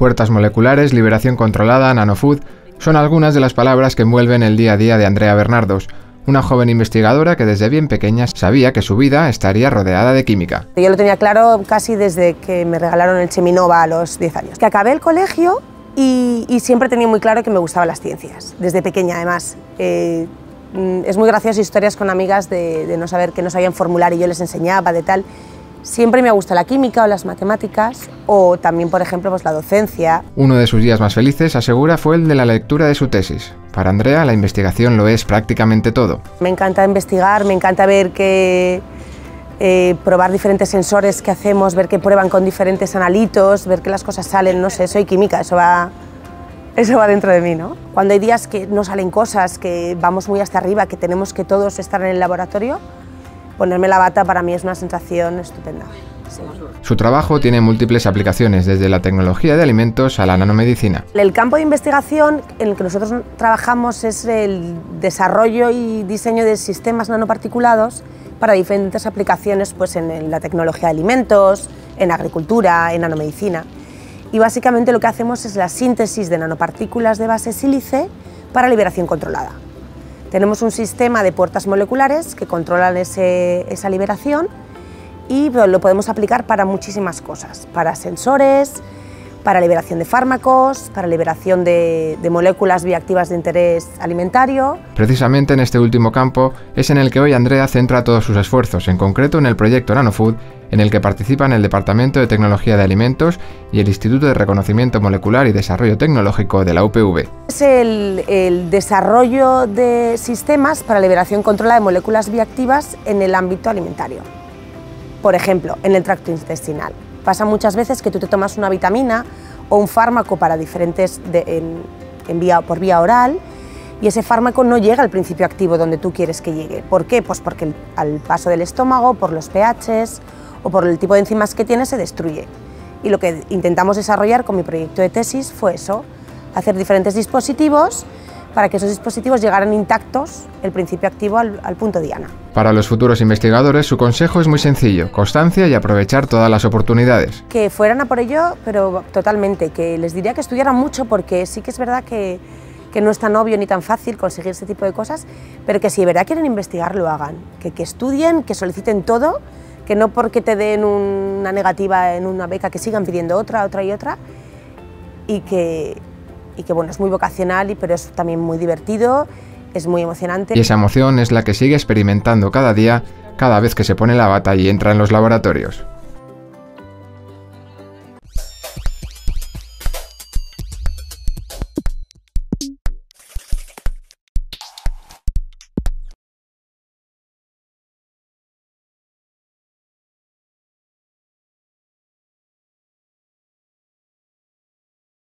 Puertas moleculares, liberación controlada, nanofood, son algunas de las palabras que envuelven el día a día de Andrea Bernardos, una joven investigadora que desde bien pequeña sabía que su vida estaría rodeada de química. Yo lo tenía claro casi desde que me regalaron el Cheminova a los 10 años. Que acabé el colegio y, siempre tenía muy claro que me gustaban las ciencias, desde pequeña además. Eh, mm, es muy gracioso historias con amigas de, de no saber que no sabían formular y yo les enseñaba de tal. Siempre me ha gustado la química o las matemáticas o también, por ejemplo, pues la docencia. Uno de sus días más felices, asegura, fue el de la lectura de su tesis. Para Andrea, la investigación lo es prácticamente todo. Me encanta investigar, me encanta ver que eh, probar diferentes sensores que hacemos, ver que prueban con diferentes analitos, ver que las cosas salen, no sé, soy química, eso va, eso va dentro de mí, ¿no? Cuando hay días que no salen cosas, que vamos muy hasta arriba, que tenemos que todos estar en el laboratorio, ponerme la bata para mí es una sensación estupenda. Su trabajo tiene múltiples aplicaciones, desde la tecnología de alimentos a la nanomedicina. El campo de investigación en el que nosotros trabajamos es el desarrollo y diseño de sistemas nanoparticulados para diferentes aplicaciones pues, en la tecnología de alimentos, en agricultura, en nanomedicina. Y básicamente lo que hacemos es la síntesis de nanopartículas de base sílice para liberación controlada. Tenemos un sistema de puertas moleculares que controlan esa liberación y lo podemos aplicar para muchísimas cosas, para sensores, para liberación de fármacos, para liberación de, de, moléculas bioactivas de interés alimentario. Precisamente en este último campo es en el que hoy Andrea centra todos sus esfuerzos, en concreto en el proyecto NanoFood, en el que participan el Departamento de Tecnología de Alimentos y el Instituto de Reconocimiento Molecular y Desarrollo Tecnológico de la UPV. Es el, el desarrollo de sistemas para liberación controlada de moléculas bioactivas en el ámbito alimentario. Por ejemplo, en el tracto intestinal. Pasa muchas veces que tú te tomas una vitamina o un fármaco para diferentes en, vía, por vía oral y ese fármaco no llega al principio activo donde tú quieres que llegue. ¿Por qué? Pues porque al paso del estómago, por los pHs o por el tipo de enzimas que tiene se destruye. Y lo que intentamos desarrollar con mi proyecto de tesis fue eso, hacer diferentes dispositivos para que esos dispositivos llegaran intactos, el principio activo al, punto diana. Para los futuros investigadores, su consejo es muy sencillo, constancia y aprovechar todas las oportunidades. Que fueran a por ello, pero totalmente, que les diría que estudiaran mucho porque sí que es verdad que, que no es tan obvio ni tan fácil conseguir ese tipo de cosas, pero que si de verdad quieren investigar, lo hagan, que, que estudien, que soliciten todo, que no porque te den una negativa en una beca, que sigan pidiendo otra, otra y otra, y que, y que bueno, es muy vocacional, pero es también muy divertido, es muy emocionante. Y esa emoción es la que sigue experimentando cada día, cada vez que se pone la bata y entra en los laboratorios.